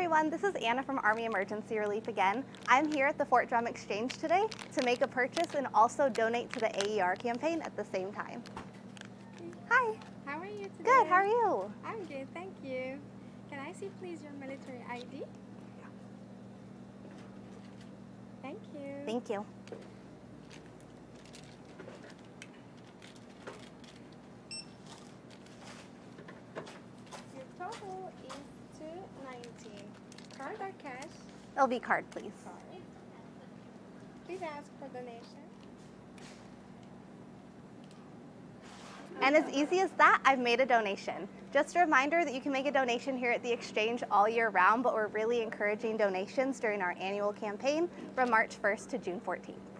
Hi everyone, this is Anna from Army Emergency Relief again. I'm here at the Fort Drum Exchange today to make a purchase and also donate to the AER campaign at the same time. Hi. How are you today? Good, how are you? I'm good, thank you. Can I see please your military ID? Thank you. Thank you. Your total is 219. Card or cash? Be card, please. Please ask for donation. And as easy as that, I've made a donation. Just a reminder that you can make a donation here at the Exchange all year round, but we're really encouraging donations during our annual campaign from March 1st to June 14th.